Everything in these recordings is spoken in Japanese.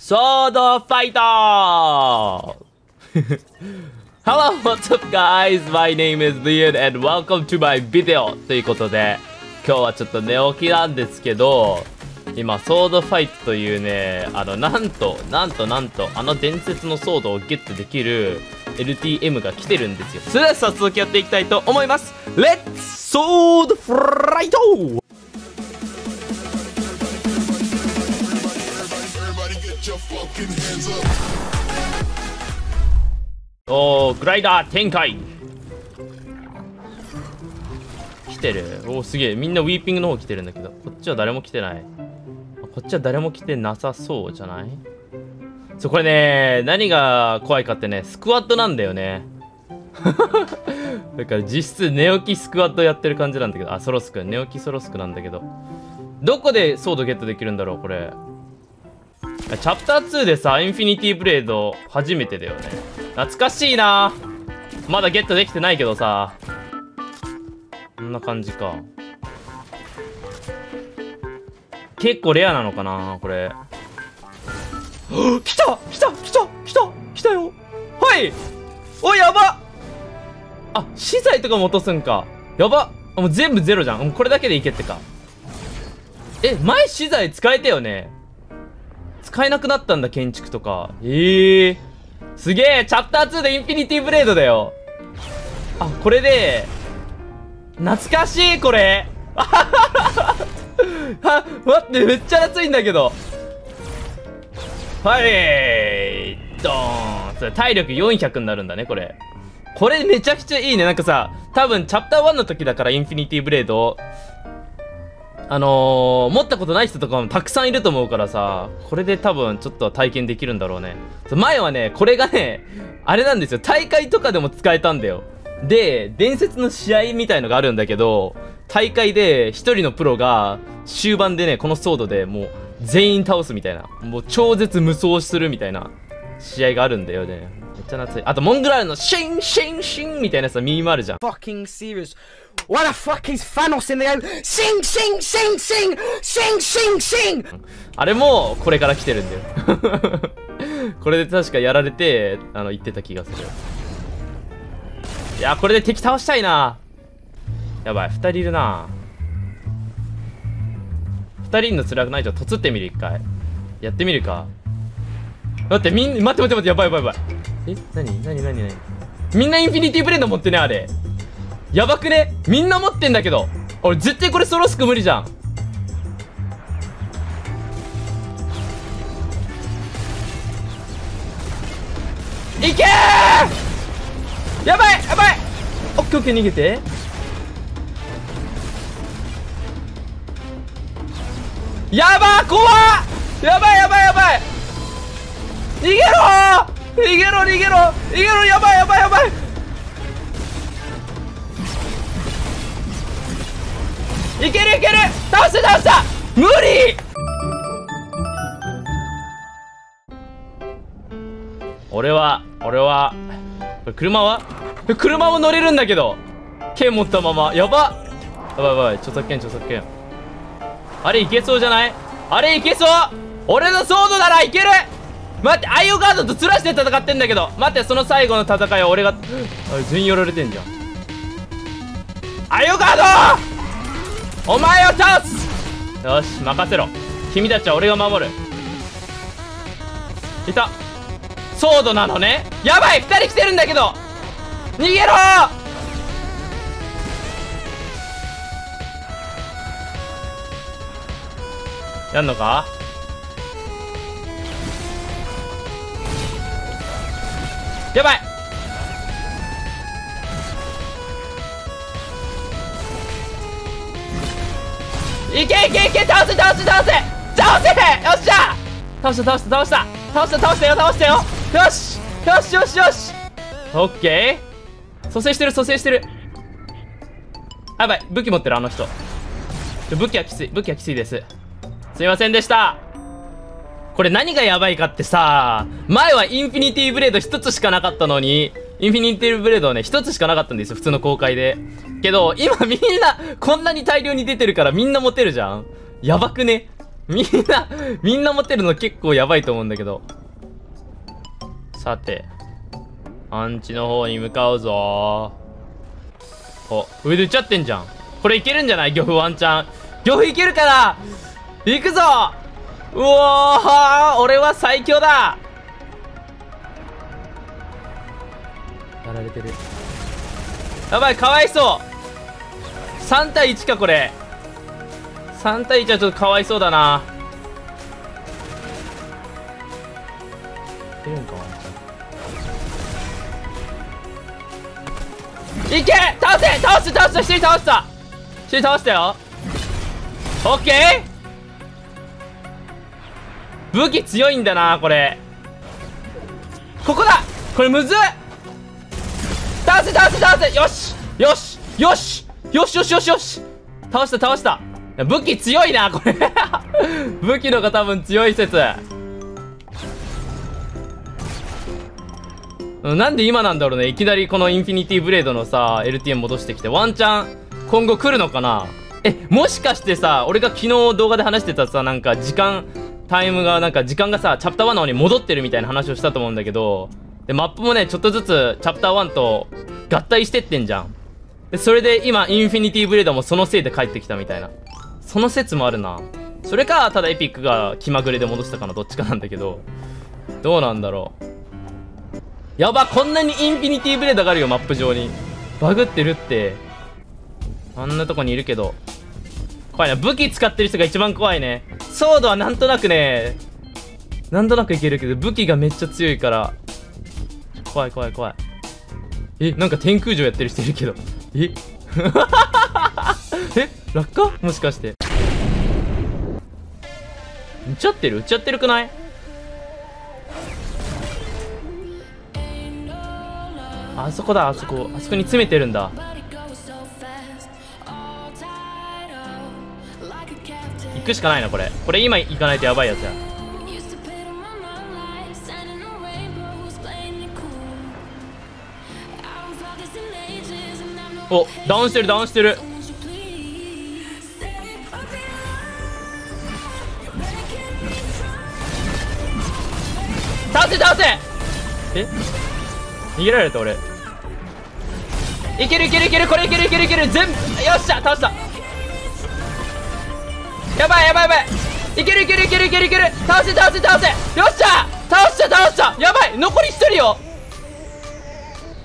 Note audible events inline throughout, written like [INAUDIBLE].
Sword Fighter! [LAUGHS] Hello, what's up guys? My name is Lian and welcome to my video! ということで、今日はちょっと寝起きなんですけど、今、ソードファイトというね、あの、なんと、なんとなんと、あの伝説のソードをゲットできる LTM が来てるんですよ。それでは早速やっていきたいと思います。レッツソードフライトおーグライダー展開。来てる。おおすげえ。みんなウィーピングの方来てるんだけど。こっちは誰も来てない。こっちは誰も来てなさそうじゃない？そうこれね何が怖いかってねスクワットなんだよね。[LAUGHS] だから実質寝起きスクワットやってる感じなんだけど。あソロスク。寝起きソロスクなんだけど。どこでソードゲットできるんだろうこれ。チャプター2でさインフィニティブレード初めてだよね。懐かしいな。まだゲットできてないけどさ。こんな感じか。結構レアなのかなこれ。[GASPS] 来た来た来た来た来たよ。はい。おいやば。あ資材とかも落とすんか。やば。もう全部ゼロじゃん。もうこれだけでいけってか。え前資材使えたよね使えなくなったんだ建築とか。ええ。ーすげえチャプター2でインフィニティブレードだよ。あこれで懐かしいこれ。[LAUGHS] は待ってめっちゃ熱いんだけど。はいドーン。それ体力400になるんだねこれ。これめちゃくちゃいいね。なんかさ多分チャプター1の時だからインフィニティブレードあのー、持ったことない人とかもたくさんいると思うからさ、これで多分ちょっと体験できるんだろうね。前はね、これがね、あれなんですよ、大会とかでも使えたんだよ。で、伝説の試合みたいのがあるんだけど、大会で一人のプロが終盤でね、このソードでもう全員倒すみたいな、もう超絶無双するみたいな試合があるんだよね。めっちゃ懐い。あと、モングラルのシンシンシンみたいなさ、ミームあるじゃん。What the fuck is Thanos in the game? Sing, sing, sing, sing, sing, sing, sing! あれも、これから来てるんだよ。[LAUGHS] これで確かやられて、あの、言ってた気がする。いや、これで敵倒したいな。やばい、二人いるな。二人の辛くない？と、とつってみる、一回。やってみるか。待って、みん、待って待って待って、やばいやばいやばい。え？何？何？何？何？みんなインフィニティブレード持ってね、あれ。やばくね？みんな持ってんだけど。俺絶対これソロスク無理じゃん。いけやばいやばい！オッケーオッケー逃げて。やば怖っやばいやばいやばい！逃げろ逃げろ逃げろ！逃げろ！やばいやばいやばい！いけるいける。倒した倒した。無理。俺は俺は車は？車も乗れるんだけど。剣持ったまま。やば。やばいやばい著作権著作権。あれいけそうじゃない？あれいけそう？俺のソードならいける。待ってアイオガードとつらして戦ってんだけど。待ってその最後の戦いは俺が全員寄られてんじゃん。アイオガード！お前を倒す！よし任せろ。君たちは俺が守る。いた。ソードなのね。やばい2人来てるんだけど。逃げろ！やんのか？やばい。いけいけいけ倒せ倒せ倒せ倒せよっしゃ倒した倒した倒した倒した倒したよ倒したよよしよしよしよし。オッケー。蘇生してる蘇生してる。やばい武器持ってるあの人。武器はきつい武器はきついです。すいませんでした。これ何がやばいかってさ前はインフィニティブレード1つしかなかったのにインフィニティブレードはね、一つしかなかったんですよ、普通の公開で。けど、今みんな、こんなに大量に出てるからみんな持てるじゃん。やばくね？みんなみんな持ってるの結構やばいと思うんだけど。さてアンチの方に向かうぞ。お上で打っちゃってんじゃん。これいけるんじゃない？漁夫ワンチャン漁夫いけるかな行くぞ。うおー俺は最強だ。やられてる。やばいかわいそう。3対1かこれ。3対1はちょっとかわいそうだな。いけ！るんかワンチャンいけ倒せ！倒す倒した！1人倒した！1人倒したよ。オッケー？武器強いんだなこれ。ここだ！これむずっ！倒せ倒せ倒せ。よしよしよしよしよしよしよし。倒した倒した。武器強いなこれ。[LAUGHS] 武器のが多分強い説。なんで今なんだろうね。いきなりこのインフィニティブレードのさ LTM 戻してきて。ワンチャン今後来るのかな。えもしかしてさ俺が昨日動画で話してたさなんか時間タイムがなんか時間がさチャプター1の方に戻ってるみたいな話をしたと思うんだけどでマップもねちょっとずつチャプター1と合体してってんじゃん。でそれで今インフィニティブレードもそのせいで帰ってきたみたいな。その説もあるな。それかただエピックが気まぐれで戻したかなどっちかなんだけど。どうなんだろう。やばこんなにインフィニティブレードがあるよマップ上に。バグってるって。あんなとこにいるけど。怖いな。武器使ってる人が一番怖いね。ソードはなんとなくね。なんとなくいけるけど武器がめっちゃ強いから。怖い怖い怖い。えなんか天空城やってる人いるけど。え？[LAUGHS] え？落下？もしかして。撃っちゃってる？撃っちゃってるくない？あそこだあそこ。あそこに詰めてるんだ。行くしかないなこれ。これ今行かないとやばいやつや。おダウンしてるダウンしてる。倒せ倒せ。え？逃げられた俺。いけるいけるいける。これいけるいけるいける。全部よっしゃ倒した。やばいやばいやばい。いけるいけるいけるいけるいける。倒せ倒せ倒せ。よっしゃ。倒した倒した。やばい。残り1人よ。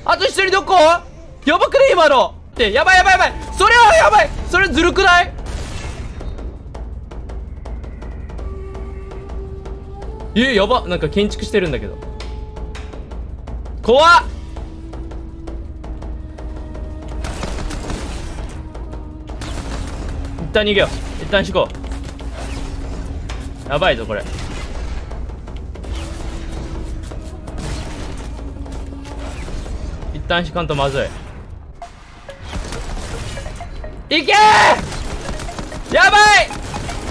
あと1人どこ？やばくね今の。って。やばいやばいやばい。それはやばい。それずるくない？えやば。なんか建築してるんだけど。怖っ。一旦逃げよう。一旦引こう。やばいぞこれ。一旦引かんとまずい。いけやばい!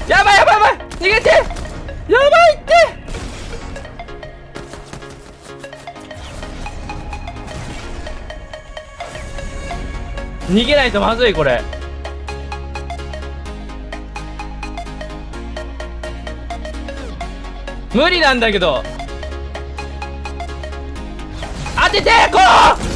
やばいやばいやばい!逃げて!やばいって!逃げないとまずいこれ。無理なんだけど。当ててこう!